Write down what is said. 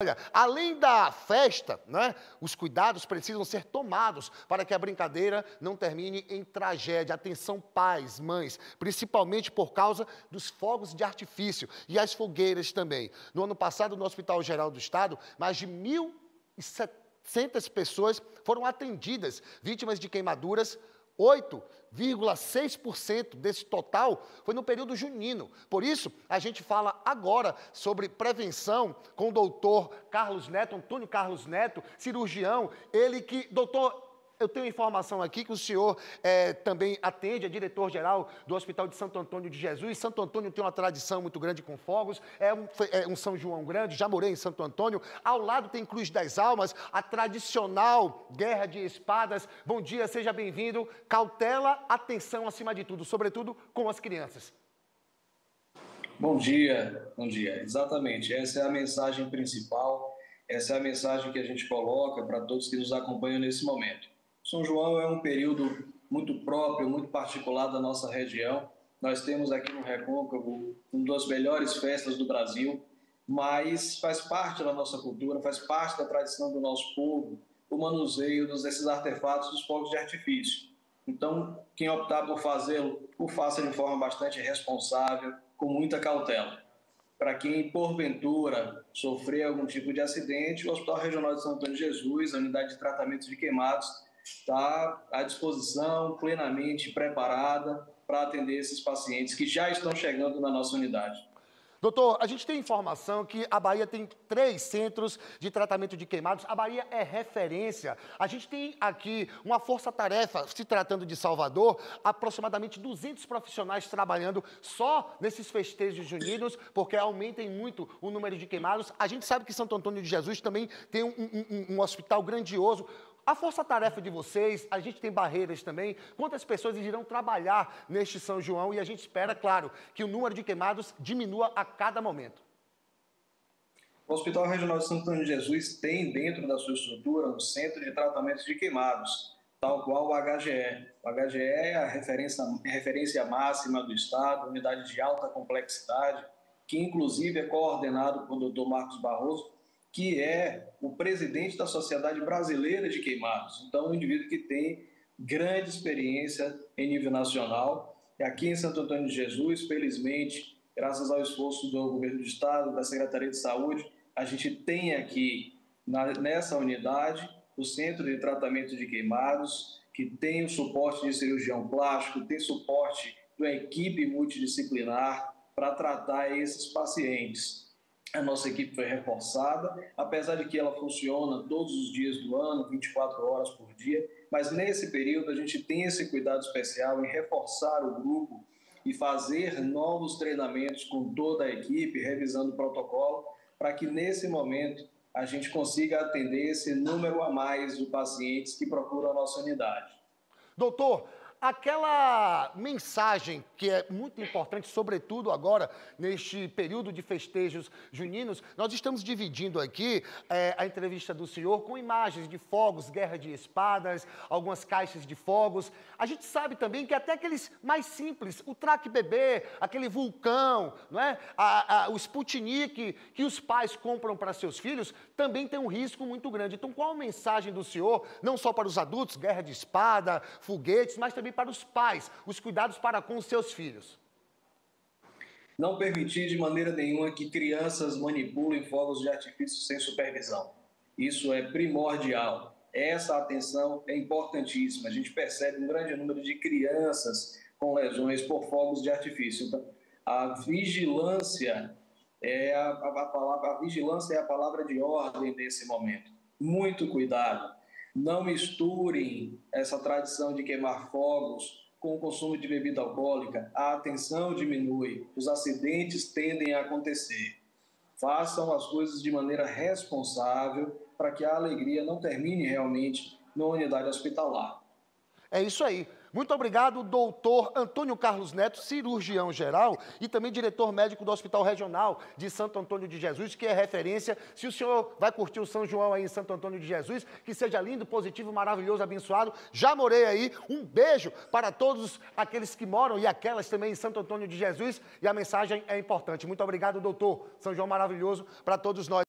Olha, além da festa, né, os cuidados precisam ser tomados para que a brincadeira não termine em tragédia. Atenção, pais, mães, principalmente por causa dos fogos de artifício e as fogueiras também. No ano passado, no Hospital Geral do Estado, mais de 1.700 pessoas foram atendidas, vítimas de queimaduras 8,6% desse total foi no período junino. Por isso, a gente fala agora sobre prevenção com o doutor Carlos Neto, Antônio Carlos Neto, cirurgião. Ele que, doutor, eu tenho informação aqui que o senhor é, também atende, é diretor-geral do Hospital de Santo Antônio de Jesus. Santo Antônio tem uma tradição muito grande com fogos, é um, é um São João grande, já morei em Santo Antônio. Ao lado tem Cruz das Almas, a tradicional Guerra de Espadas. Bom dia, seja bem-vindo. Cautela, atenção acima de tudo, sobretudo com as crianças. Bom dia, bom dia. Exatamente, essa é a mensagem principal, essa é a mensagem que a gente coloca para todos que nos acompanham nesse momento. São João é um período muito próprio, muito particular da nossa região. Nós temos aqui no Recôncavo uma das melhores festas do Brasil, mas faz parte da nossa cultura, faz parte da tradição do nosso povo, o manuseio desses artefatos dos fogos de artifício. Então, quem optar por fazê-lo, o faça de forma bastante responsável, com muita cautela. Para quem, porventura, sofrer algum tipo de acidente, o Hospital Regional de São Antônio de Jesus, a unidade de tratamento de queimados, está à disposição, plenamente preparada para atender esses pacientes que já estão chegando na nossa unidade. Doutor, a gente tem informação que a Bahia tem três centros de tratamento de queimados. A Bahia é referência. A gente tem aqui uma força-tarefa, se tratando de Salvador, aproximadamente 200 profissionais trabalhando só nesses festejos juninos, porque aumentem muito o número de queimados. A gente sabe que Santo Antônio de Jesus também tem um, um, um hospital grandioso. A força-tarefa de vocês, a gente tem barreiras também. Quantas pessoas irão trabalhar neste São João? E a gente espera, claro, que o número de queimados diminua a cada momento. O Hospital Regional de Santo Antônio de Jesus tem dentro da sua estrutura um centro de tratamento de queimados, tal qual o HGE. O HGE é a referência, a referência máxima do Estado, unidade de alta complexidade, que inclusive é coordenado pelo Dr. Marcos Barroso, que é o presidente da Sociedade Brasileira de Queimados. Então, um indivíduo que tem grande experiência em nível nacional. E aqui em Santo Antônio de Jesus, felizmente, graças ao esforço do governo do Estado, da Secretaria de Saúde, a gente tem aqui nessa unidade o Centro de Tratamento de Queimados, que tem o suporte de cirurgião plástico, tem suporte de uma equipe multidisciplinar para tratar esses pacientes. A nossa equipe foi reforçada, apesar de que ela funciona todos os dias do ano, 24 horas por dia, mas nesse período a gente tem esse cuidado especial em reforçar o grupo e fazer novos treinamentos com toda a equipe, revisando o protocolo, para que nesse momento a gente consiga atender esse número a mais de pacientes que procuram a nossa unidade. Doutor, aquela mensagem que é muito importante, sobretudo agora, neste período de festejos juninos, nós estamos dividindo aqui é, a entrevista do senhor com imagens de fogos, guerra de espadas, algumas caixas de fogos. A gente sabe também que até aqueles mais simples, o traque bebê, aquele vulcão, não é? A, a, o Sputnik que os pais compram para seus filhos, também tem um risco muito grande. Então, qual a mensagem do senhor, não só para os adultos, guerra de espada, foguetes, mas também para os pais, os cuidados para com os seus filhos? Não permitir de maneira nenhuma que crianças manipulem fogos de artifício sem supervisão. Isso é primordial. Essa atenção é importantíssima. A gente percebe um grande número de crianças com lesões por fogos de artifício. Então, a vigilância é a, a, palavra, a vigilância é a palavra de ordem nesse momento. Muito cuidado. Não misturem essa tradição de queimar fogos com o consumo de bebida alcoólica. A atenção diminui, os acidentes tendem a acontecer. Façam as coisas de maneira responsável para que a alegria não termine realmente na unidade hospitalar. É isso aí. Muito obrigado, doutor Antônio Carlos Neto, cirurgião geral e também diretor médico do Hospital Regional de Santo Antônio de Jesus, que é referência. Se o senhor vai curtir o São João aí em Santo Antônio de Jesus, que seja lindo, positivo, maravilhoso, abençoado. Já morei aí. Um beijo para todos aqueles que moram e aquelas também em Santo Antônio de Jesus. E a mensagem é importante. Muito obrigado, doutor. São João maravilhoso para todos nós.